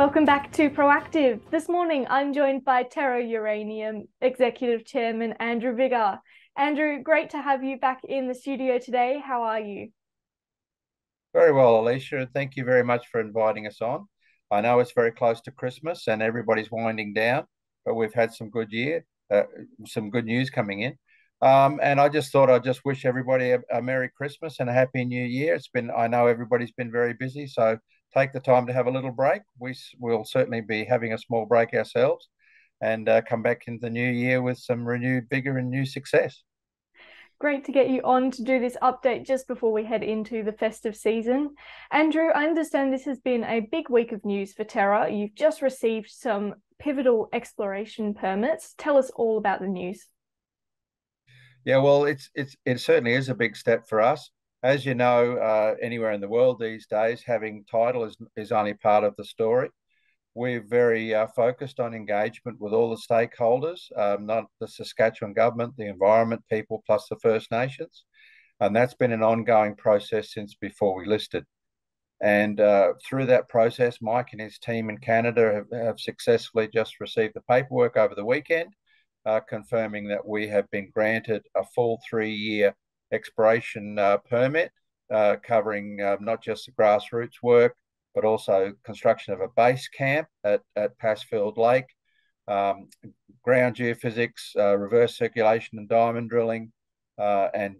Welcome back to Proactive. This morning, I'm joined by Terra Uranium Executive Chairman Andrew Vigar. Andrew, great to have you back in the studio today. How are you? Very well, Elisha. Thank you very much for inviting us on. I know it's very close to Christmas and everybody's winding down, but we've had some good year, uh, some good news coming in. Um, and I just thought I'd just wish everybody a, a, Merry Christmas and a Happy New Year. It's been, I know everybody's been very busy, so take the time to have a little break. We will certainly be having a small break ourselves and uh, come back in the new year with some renewed vigor and new success. Great to get you on to do this update just before we head into the festive season. Andrew, I understand this has been a big week of news for Terra. You've just received some pivotal exploration permits. Tell us all about the news. Yeah, well, it's it's it certainly is a big step for us. As you know, uh, anywhere in the world these days, having title is is only part of the story. We're very uh, focused on engagement with all the stakeholders, um, not the Saskatchewan government, the environment people, plus the First Nations, and that's been an ongoing process since before we listed. And uh, through that process, Mike and his team in Canada have, have successfully just received the paperwork over the weekend uh, confirming that we have been granted a full three-year exploration uh, permit uh, covering uh, not just the grassroots work, but also construction of a base camp at, at Passfield Lake, um, ground geophysics, uh, reverse circulation and diamond drilling, uh, and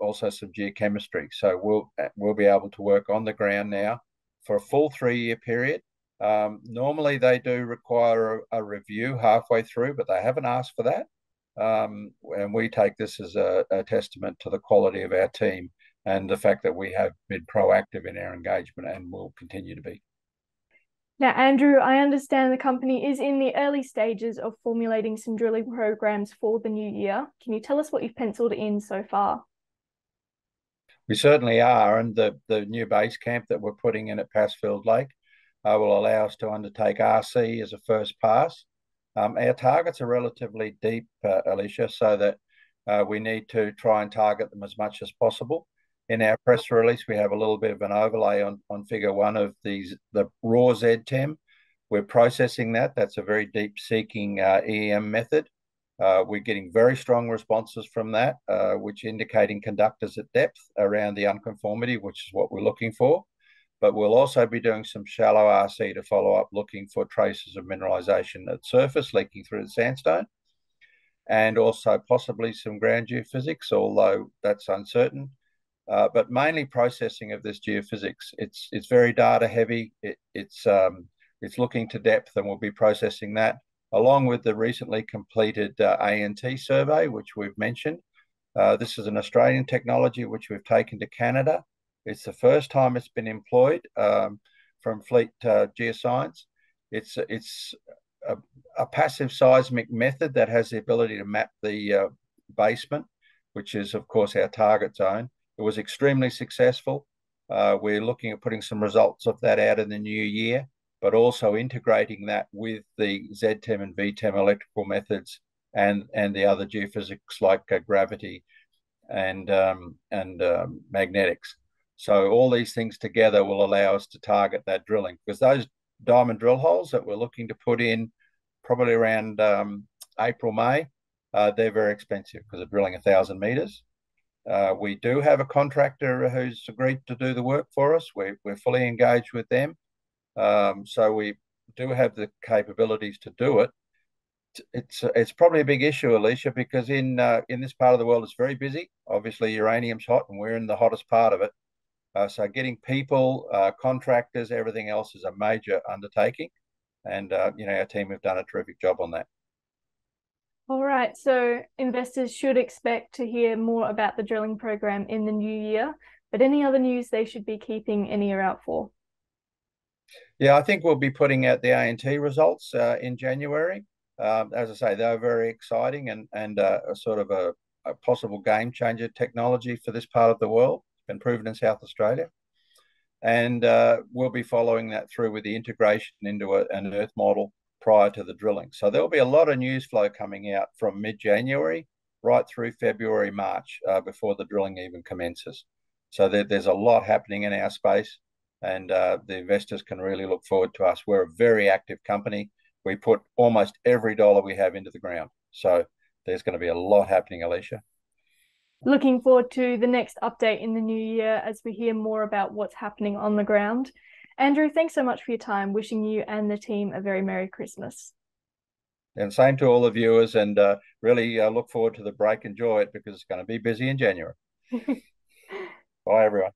also some geochemistry. So we'll, we'll be able to work on the ground now for a full three-year period um, normally, they do require a, a, review halfway through, but they haven't asked for that. Um, and we take this as a, a, testament to the quality of our team and the fact that we have been proactive in our engagement and will continue to be. Now, Andrew, I understand the company is in the early stages of formulating some drilling programs for the new year. Can you tell us what you've penciled in so far? We certainly are, and the, the new base camp that we're putting in at Passfield Lake uh, will allow us to undertake RC as a first pass. Um, our targets are relatively deep, uh, Elisha, so that uh, we need to try and target them as much as possible. In our press release, we have a little bit of an overlay on, on figure one of these the raw ZTEM. We're processing that. That's a very deep seeking uh, EM method. Uh, we're getting very strong responses from that, uh, which indicating conductors at depth around the unconformity, which is what we're looking for but we'll also be doing some shallow RC to follow up looking for traces of mineralization at surface leaking through the sandstone and also possibly some ground geophysics, although that's uncertain. Uh, but mainly processing of this geophysics. It's it's very data heavy. It, it's um, it's looking to depth, and we'll be processing that along with the recently completed uh, ANT survey, which we've mentioned. Uh, this is an Australian technology which we've taken to Canada it's the first time it's been employed um, from Fleet uh, Geoscience. It's it's a, a, passive seismic method that has the ability to map the uh, basement, which is of course our target zone. It was extremely successful. Uh, we're looking at putting some results of that out in the new year, but also integrating that with the ZTEM and VTEM electrical methods and and the other geophysics like uh, gravity and um, and um, magnetics. So all these things together will allow us to target that drilling because those diamond drill holes that we're looking to put in probably around um, April, May, uh, they're very expensive because they're drilling a thousand meters. Uh, we do have a contractor who's agreed to do the work for us. We're, we're fully engaged with them. Um, so we do have the capabilities to do it. It's it's probably a big issue, Elisha, because in uh, in this part of the world it's very busy. Obviously, uranium's hot, and we're in the hottest part of it. Uh, so getting people, uh, contractors, everything else is a major undertaking. And, uh, you know, our team have done a terrific job on that. All right. So investors should expect to hear more about the drilling program in the new year. But any other news they should be keeping an ear out for? Yeah, I think we'll be putting out the ANT results uh, in January. Um, as I say, they're very exciting and, and uh, a sort of a, a possible game changer technology for this part of the world been proven in South Australia. And uh, we'll be following that through with the integration into a, an Earth model prior to the drilling. So there'll be a lot of news flow coming out from mid January right through February, March uh, before the drilling even commences. So there, there's a lot happening in our space. and uh, the investors can really look forward to us. We're a very active company. We put almost every dollar we have into the ground. So there's going to be a lot happening, Elisha. Looking forward to the next update in the new year as we hear more about what's happening on the ground. Andrew, thanks so much for your time. Wishing you and the team a very Merry Christmas. And same to all the viewers, and uh, really uh, look forward to the break. Enjoy it because it's going to be busy in January. Bye, everyone.